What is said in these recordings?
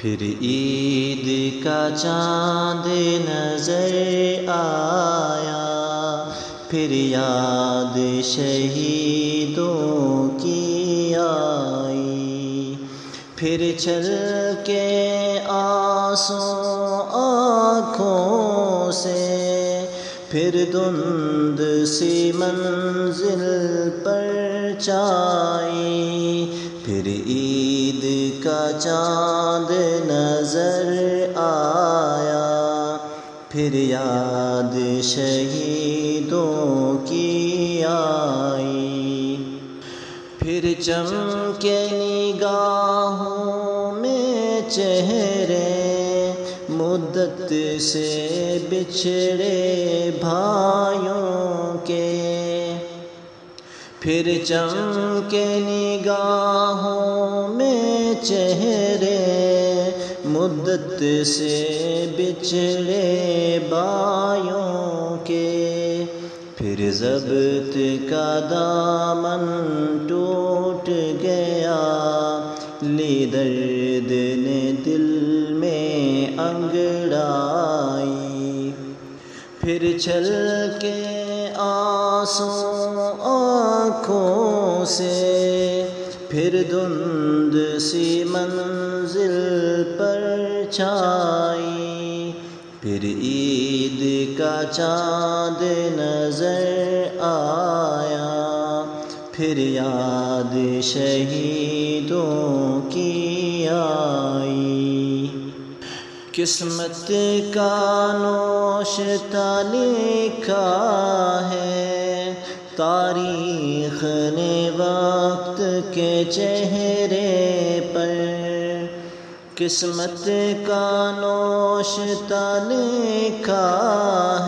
फिर ईद का चाँद नज़र आया, फिर याद शहीदों की आई, फिर चल के आँसू आँखों से, फिर धुंद सी मंजिल पर चाई, फिर ईद का चाँद नज़र आया, फिर याद शहीदों की आई। फिर चमके निगाहों में चेहरे, मुद्दत से बिछड़े भाइयों के। फिर चमके निगाहों चेहरे मुद्दत से बिछड़े बायों के। फिर जब्त का दामन टूट गया। ली दर्द ने दिल में अंगड़ाई। फिर चल के आँसू आँखों से फिर धुंद सी मंजिल पर छाई। फिर ईद का चाँद नज़र आया। फिर याद शहीदों की आई। किस्मत का नोशता लिखा है। तारीख ने वक्त के चेहरे पर किस्मत का नोशता लिखा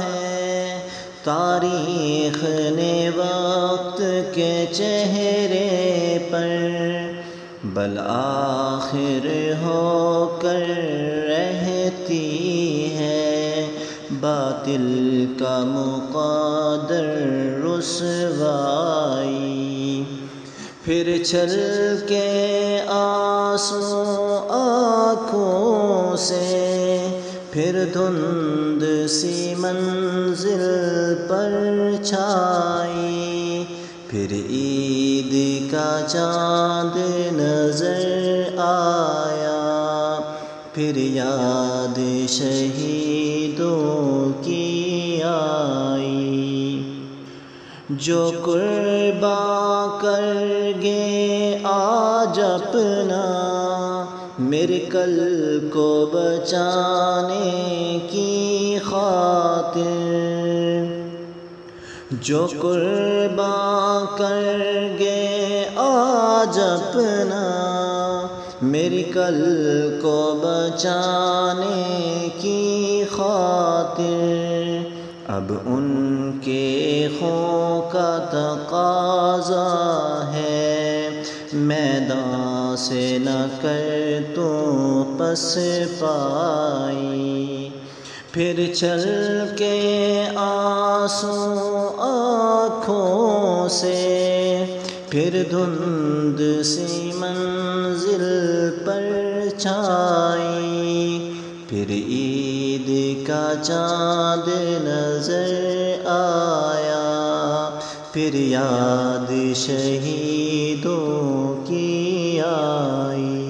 है। तारीख ने वक्त के चेहरे पर बल आखिर होकर रहती है। बातिल का मुक़ादर रुसवाई फिर चल के आँसू आँखों से, फिर धुंद सी मंजिल पर छाई। फिर ईद का चाँद नज़र आया। फिर याद शहीदों की आई। जो कुर्बा कर गे आज अपना, मेरे कल को बचाने की खातिर। जो कुर्बा कर गे आज अपना, मेरी कल को बचाने की खातिर। अब उनके खो का तकाजा है। मैदान से न कर तो पस पाई। फिर चल के आँसू आँखों से, फिर धुंद सी मंजिल पर छाई। फिर ईद का चाँद नज़र आया, फिर याद शहीदों की आई।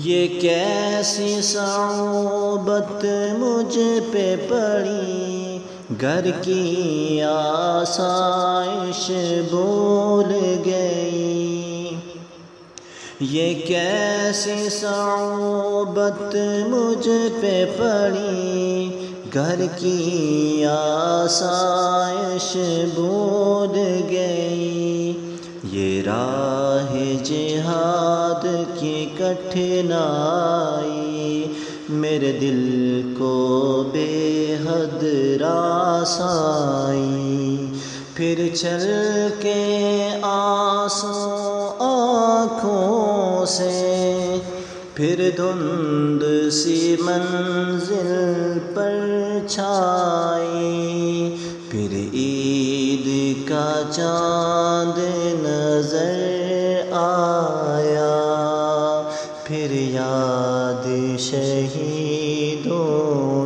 ये कैसी सौबत मुझ पे पड़ी, घर की आसाइश भूल गई। ये कैसी सौबत मुझ पे पड़ी? घर की आसाइश भूल गई। ये राह जिहाद की कठिनाई, मेरे दिल को बेहद रासाई। फिर चल के आँसू आँखों से, फिर धुंद सी मंजिल पर छाई। फिर ईद का चाँद नज़र आया। फिर याद शहीदों